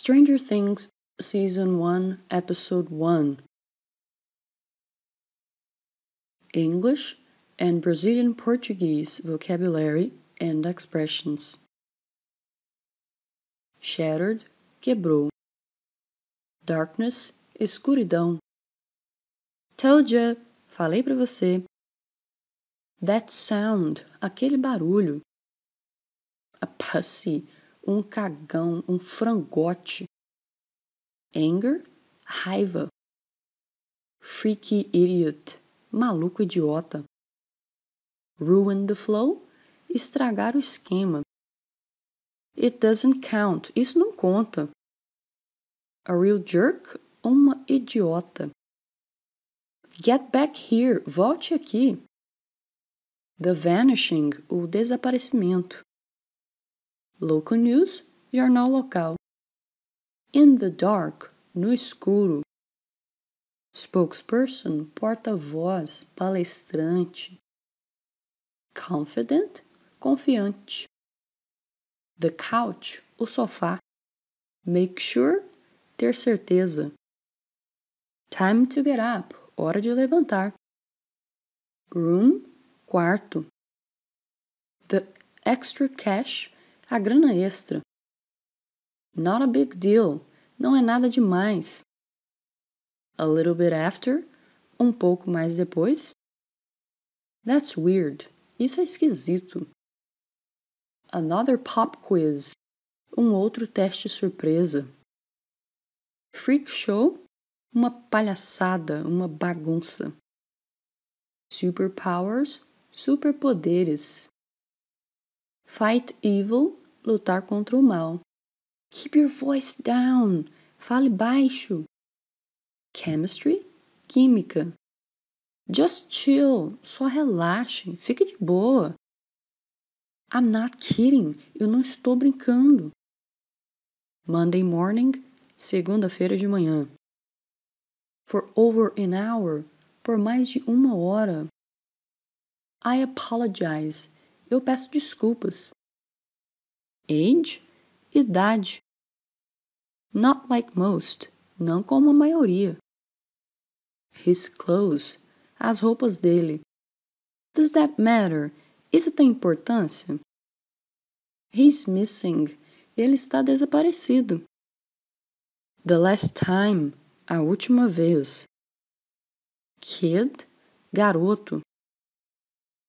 Stranger Things Season 1, Episode 1 English and Brazilian Portuguese vocabulary and expressions. Shattered, quebrou. Darkness, escuridão. Told you, falei pra você. That sound, aquele barulho. A pussy, um cagão, um frangote. Anger, raiva. Freaky idiot, maluco idiota. Ruin the flow, estragar o esquema. It doesn't count, isso não conta. A real jerk, uma idiota. Get back here, volte aqui. The vanishing, o desaparecimento. Local news, jornal local. In the dark, no escuro. Spokesperson, porta-voz, palestrante. Confident, confiante. The couch, o sofá. Make sure, ter certeza. Time to get up, hora de levantar. Room, quarto. The extra cash, a grana extra. Not a big deal, não é nada demais. A little bit after, um pouco mais depois. That's weird, isso é esquisito. Another pop quiz, um outro teste surpresa. Freak show, uma palhaçada, uma bagunça. Superpowers, superpoderes. Fight evil, lutar contra o mal. Keep your voice down, fale baixo. Chemistry, química. Just chill, só relaxe, fique de boa. I'm not kidding, eu não estou brincando. Monday morning, segunda-feira de manhã. For over an hour, por mais de uma hora. I apologize, eu peço desculpas. Age, idade. Not like most, não como a maioria. His clothes, as roupas dele. Does that matter? Isso tem importância? He's missing, ele está desaparecido. The last time, a última vez. Kid, garoto.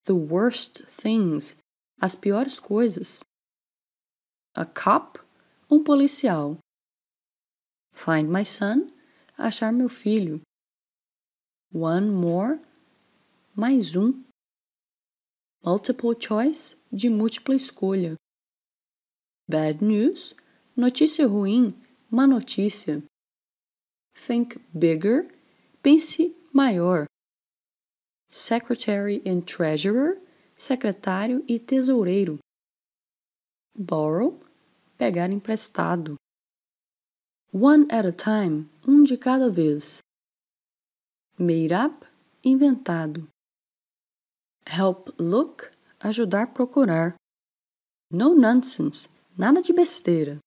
The worst things, as piores coisas. A cop, um policial. Find my son, achar meu filho. One more, mais um. Multiple choice, de múltipla escolha. Bad news, notícia ruim, má notícia. Think bigger, pense maior. Secretary and treasurer, secretário e tesoureiro. Borrow, pegar emprestado. One at a time, um de cada vez. Made up, inventado. Help look, ajudar procurar. No nonsense, nada de besteira.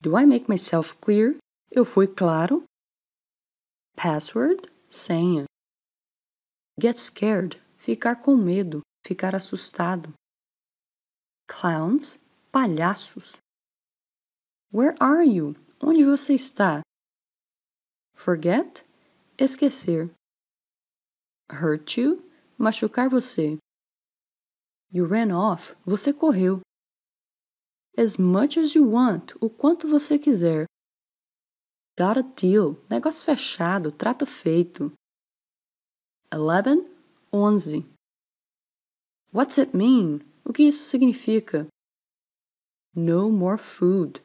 Do I make myself clear? Eu fui claro? Password, senha. Get scared, ficar com medo, ficar assustado. Clowns, palhaços. Where are you? Onde você está? Forget, esquecer. Hurt you, machucar você. You ran off, você correu. As much as you want, o quanto você quiser. Got a deal, negócio fechado, trato feito. Eleven, onze. What's it mean? O que isso significa? No more food.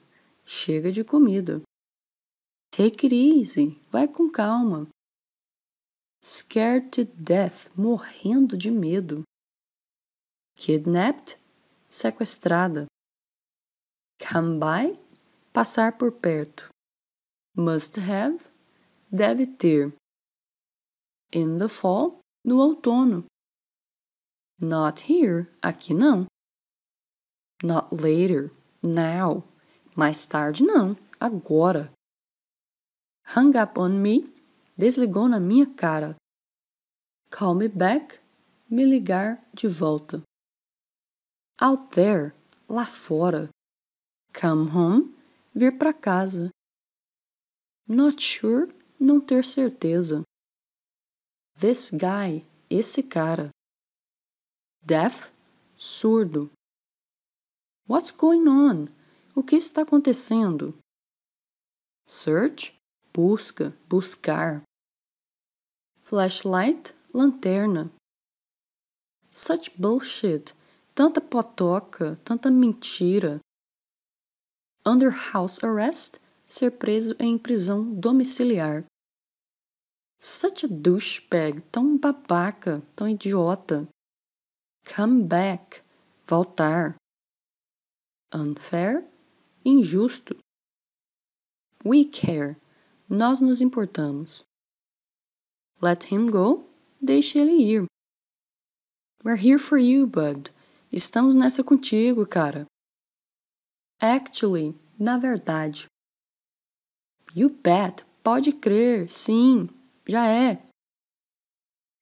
Chega de comida. Take it easy. Vai com calma. Scared to death. Morrendo de medo. Kidnapped. Sequestrada. Come by. Passar por perto. Must have. Deve ter. In the fall. No outono. Not here. Aqui não. Not later. Now. Mais tarde não, agora. Hung up on me, desligou na minha cara. Call me back, me ligar de volta. Out there, lá fora. Come home, vir para casa. Not sure, não ter certeza. This guy, esse cara. Deaf, surdo. What's going on? O que está acontecendo? Search, busca, buscar. Flashlight, lanterna. Such bullshit. Tanta potoca, tanta mentira. Under house arrest, ser preso em prisão domiciliar. Such a douchebag, tão babaca, tão idiota. Come back, voltar. Unfair, injusto. We care, nós nos importamos. Let him go, deixe ele ir. We're here for you, bud. Estamos nessa contigo, cara. Actually, na verdade. You bet, pode crer, sim, já é.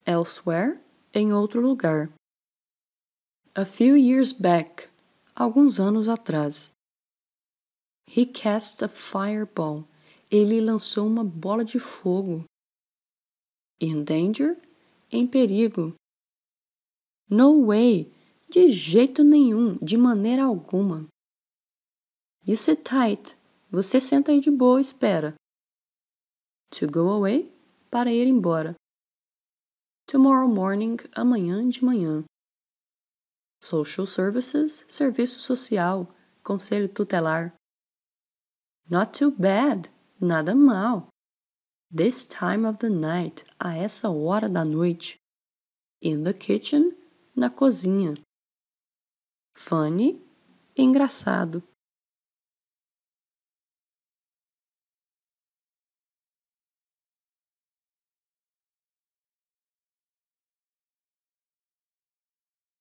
Elsewhere, em outro lugar. A few years back, alguns anos atrás. He cast a fireball. Ele lançou uma bola de fogo. In danger, em perigo. No way, de jeito nenhum, de maneira alguma. You sit tight, você senta aí de boa, espera. To go away, para ir embora. Tomorrow morning, amanhã de manhã. Social Services, serviço social, conselho tutelar. Not too bad, nada mal. This time of the night, a essa hora da noite. In the kitchen, na cozinha. Funny, engraçado.